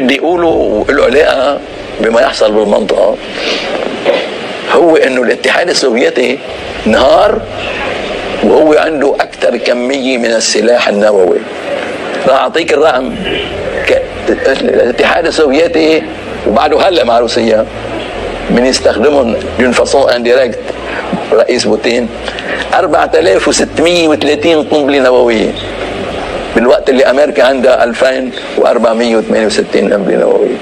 بدي يقوله وله علاقه بما يحصل بالمنطقة. هو إنه الاتحاد السوفيتي انهار وهو عنده أكثر كمية من السلاح النووي. راح أعطيك الرقم. الاتحاد السوفيتي وبعده هلا مع روسيا من يستخدمهم d'une façon indirecte رئيس بوتين. 4630 قنبلة نووية. بالوقت اللي أمريكا عندها 2468 قنبله نوويه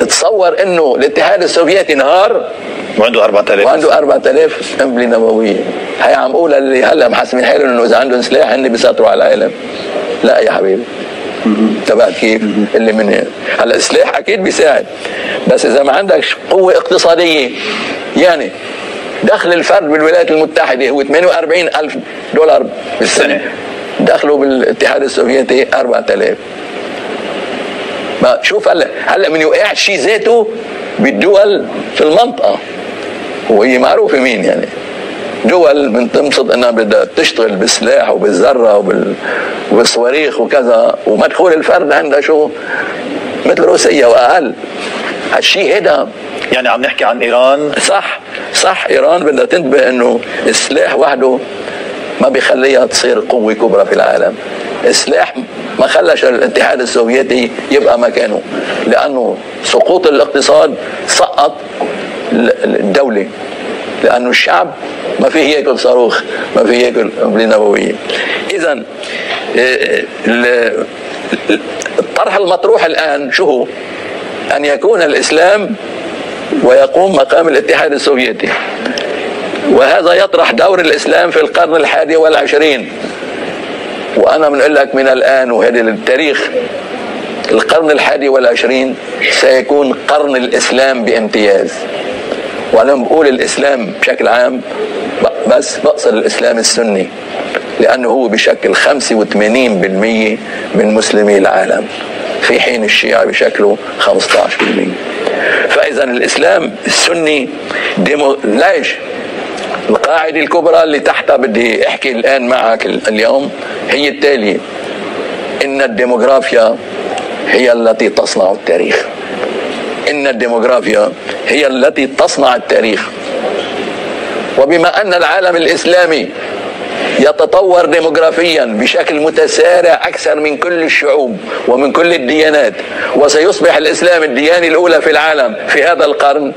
تصور إنه الاتحاد السوفيتي نهار وعنده 4000 وعنده 4000 قنبله نوويه هي عم قولها اللي هلأ محسمين حالهم إنه إذا عندهم سلاح هن بيسيطروا على العالم. لا يا حبيبي. تبعت كيف؟ اللي من هلأ السلاح أكيد بيساعد. بس إذا ما عندك قوة اقتصادية يعني دخل الفرد بالولايات المتحدة هو 48 ألف دولار بالسنة. دخله بالاتحاد السوفيتي 4000 ما شوف هلا هلا من يوقع الشيء ذاته بالدول في المنطقة. وهي معروفة مين يعني؟ دول من تمصد إنها بدها تشتغل بالسلاح وبالذرة وبال... وبالصواريخ وكذا ومدخول الفرد عندها شو؟ مثل روسيا وأقل. هالشيء هذا يعني عم نحكي عن إيران؟ صح صح إيران بدها تنتبه إنه السلاح وحده ما بيخليها تصير قوة كبرى في العالم. السلاح ما خلاش الاتحاد السوفيتي يبقى مكانه لأنه سقوط الاقتصاد سقط الدولة لأنه الشعب ما فيه ياكل صاروخ ما فيه ياكل قنبله نوويه اذا الطرح المطروح الآن شو هو؟ أن يكون الإسلام ويقوم مقام الاتحاد السوفيتي. وهذا يطرح دور الإسلام في القرن الحادي والعشرين. وأنا بنقول لك من الآن وهذا التاريخ القرن الحادي والعشرين سيكون قرن الإسلام بامتياز. وأنا بقول الإسلام بشكل عام بس بقصد الإسلام السني لأنه هو بشكل 85% من مسلمي العالم في حين الشيعة بشكله 15% فإذا الإسلام السني ديمو ليش؟ القاعدة الكبرى اللي تحتها بدي أحكي الآن معك اليوم هي التالية. إن الديموغرافيا هي التي تصنع التاريخ. إن الديموغرافيا هي التي تصنع التاريخ. وبما أن العالم الإسلامي يتطور ديموغرافيا بشكل متسارع أكثر من كل الشعوب ومن كل الديانات وسيصبح الإسلام الديانة الأولى في العالم في هذا القرن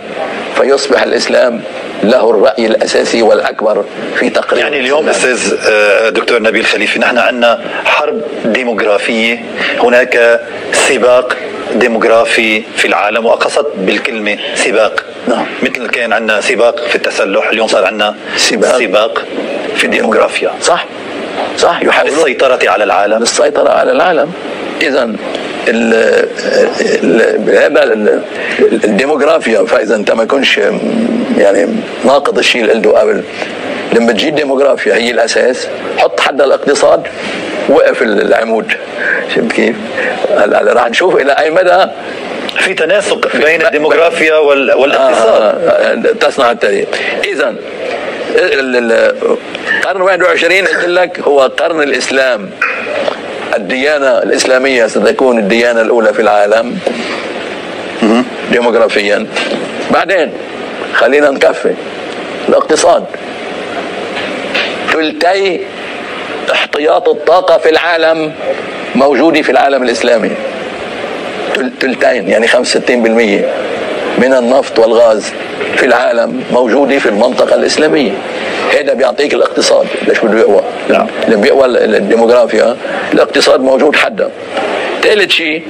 فيصبح الإسلام له الرأي الأساسي والأكبر في تقرير يعني اليوم أستاذ آه، دكتور نبيل خليفي نحن عندنا حرب ديموغرافية هناك سباق ديموغرافي في العالم وأقصد بالكلمة سباق. نعم. مثل كان عندنا سباق في التسلح اليوم صار عندنا سباق. سباق في الديموغرافيا صح. صح. يحاولون للسيطره على العالم. للسيطرة على العالم. إذا هذا الديموغرافيا فإذا أنت ما كنش يعني ناقض الشيء اللي قلته قبل. لما تجي الديموغرافيا هي الأساس. حط حد الاقتصاد وقف العمود. شفت كيف؟ هلا راح نشوف إلى أي مدى؟ في تناسق بين الديموغرافيا وال- والاقتصاد. آه، آه، تصنع التاريخ. اذا القرن 21 قلت لك هو قرن الإسلام. الديانة الإسلامية ستكون الديانة الأولى في العالم. ديموغرافيا. بعدين خلينا نكفي الاقتصاد. ثلثي احتياط الطاقة في العالم موجوده في العالم الإسلامي. تل- تلتين يعني 65% من النفط والغاز في العالم موجودة في المنطقة الإسلامية. هذا بيعطيك الاقتصاد. ليش بده يقوى؟ نعم. لما بيقوى ال- الديموغرافيا. الاقتصاد موجود حدا. ثالث شيء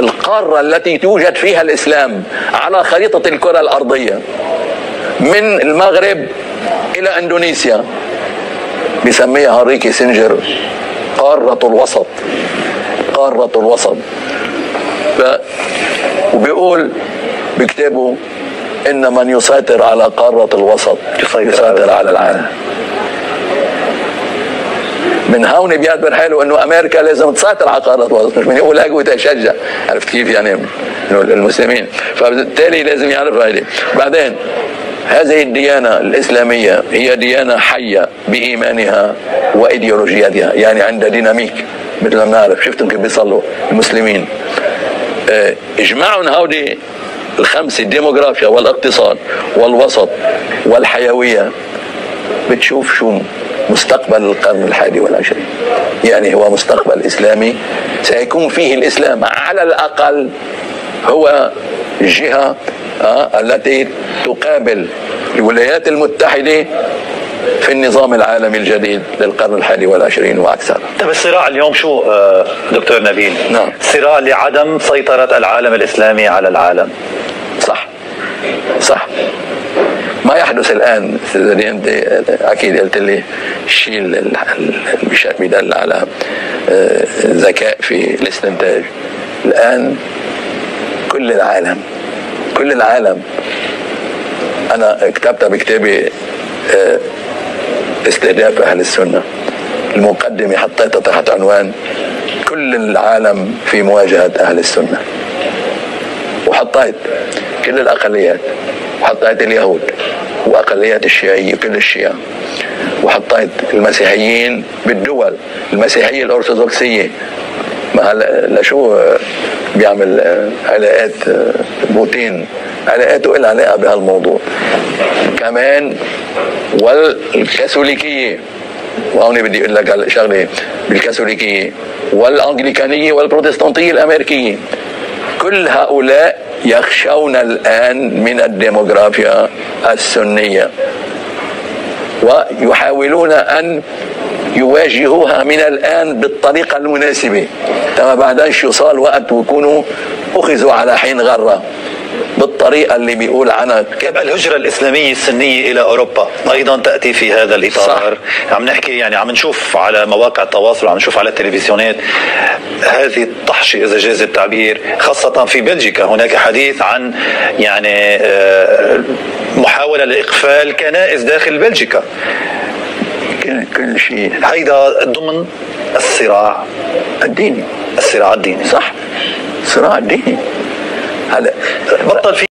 القارة التي توجد فيها الإسلام على خريطة الكرة الأرضية من المغرب إلى إندونيسيا بيسميها هنري كيسنجر قارة الوسط. قارة الوسط. ف... وبيقول بكتابه إن من يسيطر على قارة الوسط يسيطر يسيطر على العالم. من هون بيعتبر حاله انه أمريكا لازم تسيطر على قارة الوسط مش من يقول هيك ويتشجع عرفت كيف يعني؟ المسلمين. فبالتالي لازم يعرف هذه بعدين هذه الديانة الإسلامية هي ديانة حية بإيمانها وإيديولوجياتها يعني عندها ديناميك مثل ما بنعرف. شفتم كيف بيصلوا المسلمين. آه، اجمعهم هودي الخمسه الديموغرافيا والاقتصاد والوسط والحيوية. بتشوف شو مستقبل القرن الحادي والعشرين. يعني هو مستقبل إسلامي. سيكون فيه الإسلام على الأقل هو الجهة آه التي تقابل الولايات المتحدة في النظام العالمي الجديد للقرن الحادي والعشرين وأكثر. طيب الصراع اليوم شو آه، دكتور نبيل؟ نعم. صراع لعدم سيطرة العالم الإسلامي على العالم. صح. ما يحدث الآن أستاذ أنت أكيد قلت لي الشيء اللي بيدل على آه، ذكاء في الاستنتاج. الآن كل العالم كل العالم. أنا كتبتها بكتابي آه، استهداف أهل السنة. المقدمه حطيتها تحت عنوان كل العالم في مواجهة أهل السنة. وحطيت كل الأقليات. وحطيت اليهود واقليات الشيعيه كل الشيعة. وحطيت المسيحيين بالدول المسيحية الأرثوذكسية. ما هلا لشو بيعمل علاقات بوتين. علاقاته إلها علاقة بهالموضوع. كمان والكاثوليكية. وهون بدي أقول لك شغلة بالكاثوليكية. والأنجليكانية والبروتستانتية الأمريكية. كل هؤلاء يخشون الآن من الديموغرافيا السنية. ويحاولون أن يواجهوها من الآن بالطريقة المناسبة. تما بعدش يوصل وقت ويكونوا أخذوا على حين غرة. بالطريقة اللي بيقول عنها. كيف الهجرة الإسلامية السنية إلى أوروبا؟ أيضا تأتي في هذا الإطار. صح. عم نحكي يعني عم نشوف على مواقع التواصل عم نشوف على التلفزيونات هذه الطحشة إذا جاز التعبير خاصة في بلجيكا. هناك حديث عن يعني آه، محاولة لإقفال كنائس داخل بلجيكا. كل كل شيء. هيدا ضمن الصراع الديني. الصراع الديني. صح. الصراع الديني. هلا بطل في